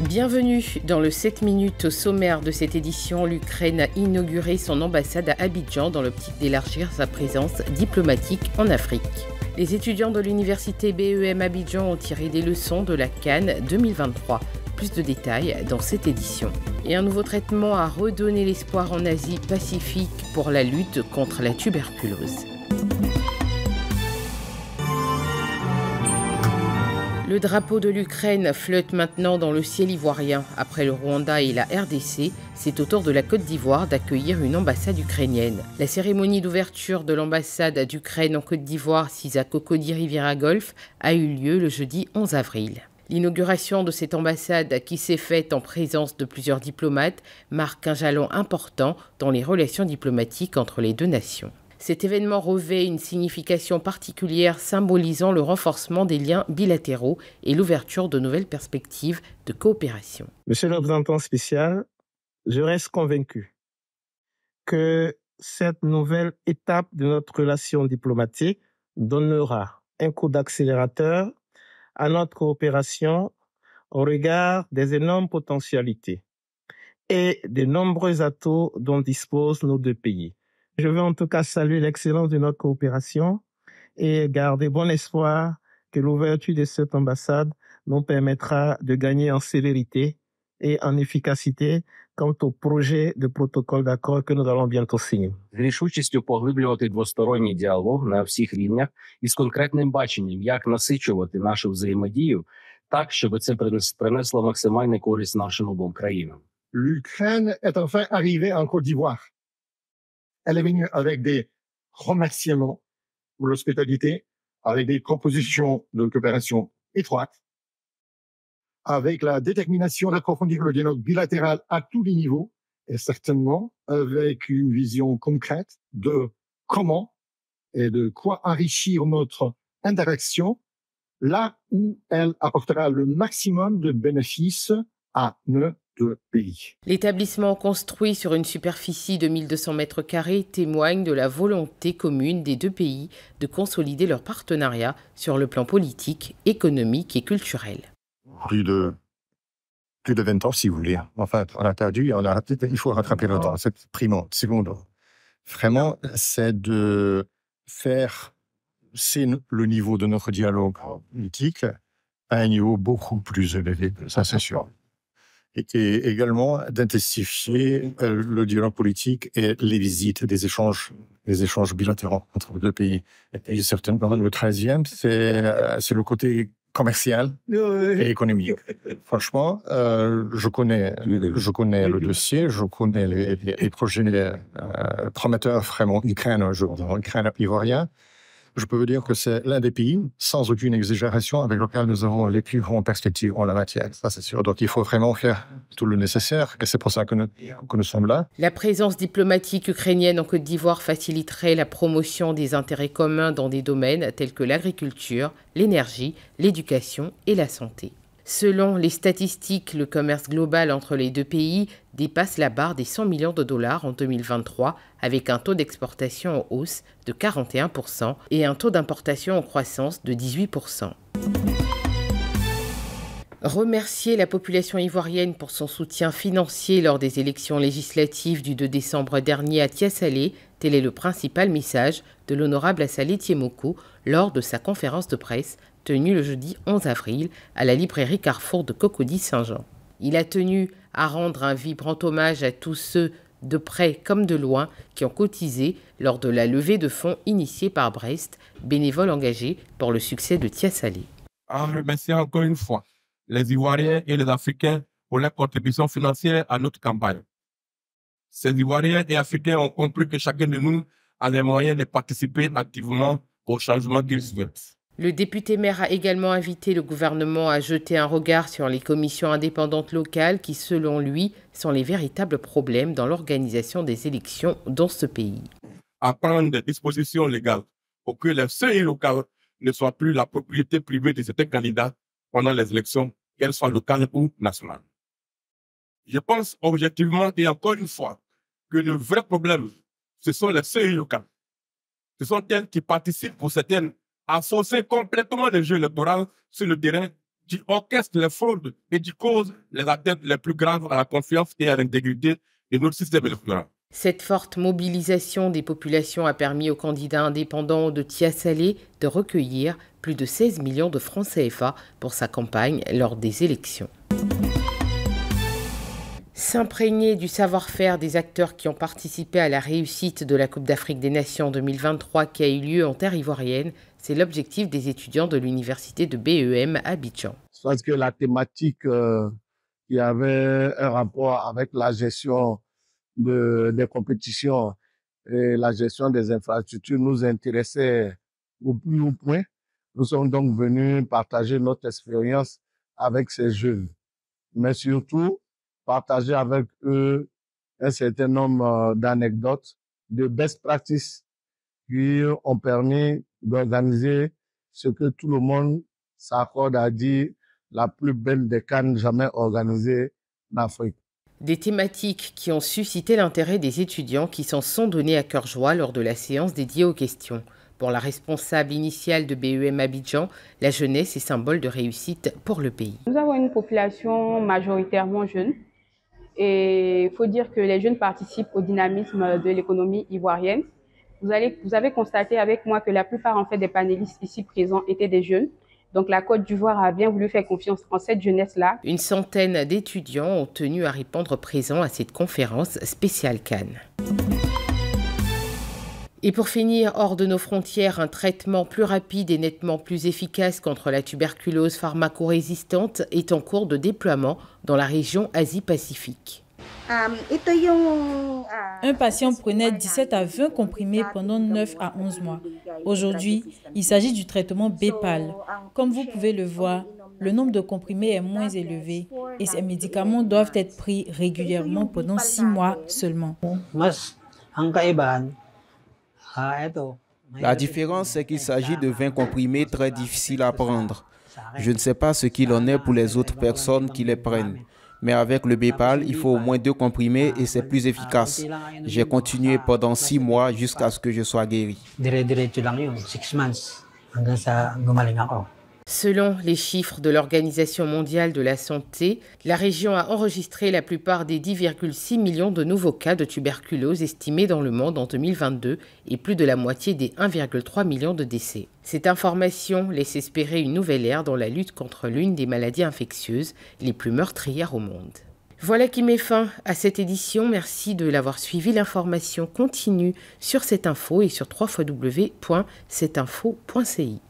Bienvenue dans le 7 minutes sommaire de cette édition. L'Ukraine a inauguré son ambassade à Abidjan dans l'optique d'élargir sa présence diplomatique en Afrique. Les étudiants de l'université BEM Abidjan ont tiré des leçons de la Cannes 2023. Plus de détails dans cette édition. Et un nouveau traitement a redonné l'espoir en Asie Pacifique pour la lutte contre la tuberculose. Le drapeau de l'Ukraine flotte maintenant dans le ciel ivoirien. Après le Rwanda et la RDC, c'est au tour de la Côte d'Ivoire d'accueillir une ambassade ukrainienne. La cérémonie d'ouverture de l'ambassade d'Ukraine en Côte d'Ivoire, à Cocody Riviera Golf, a eu lieu le jeudi 11 avril. L'inauguration de cette ambassade, qui s'est faite en présence de plusieurs diplomates, marque un jalon important dans les relations diplomatiques entre les deux nations. Cet événement revêt une signification particulière symbolisant le renforcement des liens bilatéraux et l'ouverture de nouvelles perspectives de coopération. Monsieur le représentant spécial, je reste convaincu que cette nouvelle étape de notre relation diplomatique donnera un coup d'accélérateur à notre coopération au regard des énormes potentialités et des nombreux atouts dont disposent nos deux pays. Je veux en tout cas saluer l'excellence de notre coopération et garder bon espoir que l'ouverture de cette ambassade nous permettra de gagner en célérité et en efficacité quant au projet de protocole d'accord que nous allons bientôt signer. З рішучістю поглиблювати двосторонній діалог на всіх рівнях і з конкретним баченням, як насичувати нашу взаємодію так, щоб це принесло максимальну користь нашим обом країнам. L'Ukraine est enfin arrivée en Côte d'Ivoire. Elle est venue avec des remerciements pour l'hospitalité, avec des propositions de coopération étroite, avec la détermination d'approfondir le dialogue bilatéral à tous les niveaux, et certainement avec une vision concrète de comment et de quoi enrichir notre interaction là où elle apportera le maximum de bénéfices à nos pays. L'établissement construit sur une superficie de 1200 mètres carrés témoigne de la volonté commune des deux pays de consolider leur partenariat sur le plan politique, économique et culturel. Plus de, plus de 20 ans, si vous voulez. Enfin, on a perdu, on a, il faut rattraper le temps. C'est primo, secondo. Vraiment, c'est de faire, c'est le niveau de notre dialogue politique à un niveau beaucoup plus élevé, ça c'est sûr et également d'intensifier euh, le dialogue politique et les visites, des échanges, les échanges bilatéraux entre les deux pays. Et certainement, le 13e, euh, c'est le côté commercial et économique. Franchement, euh, je connais, je connais le dossier, je connais les, projets euh, prometteurs vraiment Ukraine, je, Ukraine ivoirien je peux vous dire que c'est l'un des pays, sans aucune exagération, avec lequel nous avons les plus grandes perspectives en la matière. Ça, c'est sûr. Donc, il faut vraiment faire tout le nécessaire. Et c'est pour ça que nous, que nous sommes là. La présence diplomatique ukrainienne en Côte d'Ivoire faciliterait la promotion des intérêts communs dans des domaines tels que l'agriculture, l'énergie, l'éducation et la santé. Selon les statistiques, le commerce global entre les deux pays dépasse la barre des 100 millions de dollars en 2023 avec un taux d'exportation en hausse de 41% et un taux d'importation en croissance de 18%. Remercier la population ivoirienne pour son soutien financier lors des élections législatives du 2 décembre dernier à Tiasalé, tel est le principal message de l'honorable Assalé Tiemoko lors de sa conférence de presse tenue le jeudi 11 avril à la librairie Carrefour de Cocody-Saint-Jean. Il a tenu à rendre un vibrant hommage à tous ceux de près comme de loin qui ont cotisé lors de la levée de fonds initiée par Brest, bénévole engagé pour le succès de Salé. En remerciant encore une fois les Ivoiriens et les Africains pour leur contribution financière à notre campagne. Ces Ivoiriens et Africains ont compris que chacun de nous a les moyens de participer activement au changement qu'ils souhaitent. Le député maire a également invité le gouvernement à jeter un regard sur les commissions indépendantes locales qui, selon lui, sont les véritables problèmes dans l'organisation des élections dans ce pays. À prendre des dispositions légales pour que les seuils locales ne soient plus la propriété privée de certains candidats pendant les élections, qu'elles soient locales ou nationales. Je pense objectivement et encore une fois que le vrai problème, ce sont les seuils locales. Ce sont elles qui participent pour certaines à fausser complètement le jeu électoral sur le terrain qui orchestre les fraudes et qui cause les atteintes les plus graves à la confiance et à l'intégrité de notre système électoral. Cette forte mobilisation des populations a permis aux candidats indépendants de Salé de recueillir plus de 16 millions de francs CFA pour sa campagne lors des élections. S'imprégner du savoir-faire des acteurs qui ont participé à la réussite de la Coupe d'Afrique des Nations 2023 qui a eu lieu en terre ivoirienne, c'est l'objectif des étudiants de l'université de BEM à Abidjan. Parce que la thématique euh, avait un rapport avec la gestion des compétitions et la gestion des infrastructures nous intéressait au plus haut point. Nous sommes donc venus partager notre expérience avec ces jeunes, mais surtout partager avec eux un certain nombre euh, d'anecdotes, de best practices qui ont permis d'organiser ce que tout le monde s'accorde à dire la plus belle des cannes jamais organisées en Afrique. Des thématiques qui ont suscité l'intérêt des étudiants qui s'en sont donnés à cœur joie lors de la séance dédiée aux questions. Pour la responsable initiale de BEM Abidjan, la jeunesse est symbole de réussite pour le pays. Nous avons une population majoritairement jeune et il faut dire que les jeunes participent au dynamisme de l'économie ivoirienne. Vous, vous avez constaté avec moi que la plupart en fait des panélistes ici présents étaient des jeunes. Donc la Côte d'Ivoire a bien voulu faire confiance en cette jeunesse-là. Une centaine d'étudiants ont tenu à répondre présent à cette conférence spéciale Cannes. Et pour finir, hors de nos frontières, un traitement plus rapide et nettement plus efficace contre la tuberculose pharmacorésistante est en cours de déploiement dans la région Asie-Pacifique. Un patient prenait 17 à 20 comprimés pendant 9 à 11 mois. Aujourd'hui, il s'agit du traitement BEPAL. Comme vous pouvez le voir, le nombre de comprimés est moins élevé et ces médicaments doivent être pris régulièrement pendant 6 mois seulement. La différence, c'est qu'il s'agit de 20 comprimés très difficiles à prendre. Je ne sais pas ce qu'il en est pour les autres personnes qui les prennent. Mais avec le Bépal, il faut au moins deux comprimés et c'est plus efficace. J'ai continué pendant six mois jusqu'à ce que je sois guéri. Selon les chiffres de l'Organisation mondiale de la santé, la région a enregistré la plupart des 10,6 millions de nouveaux cas de tuberculose estimés dans le monde en 2022 et plus de la moitié des 1,3 million de décès. Cette information laisse espérer une nouvelle ère dans la lutte contre l'une des maladies infectieuses les plus meurtrières au monde. Voilà qui met fin à cette édition. Merci de l'avoir suivi. L'information continue sur cette info et sur www.cetinfo.ci.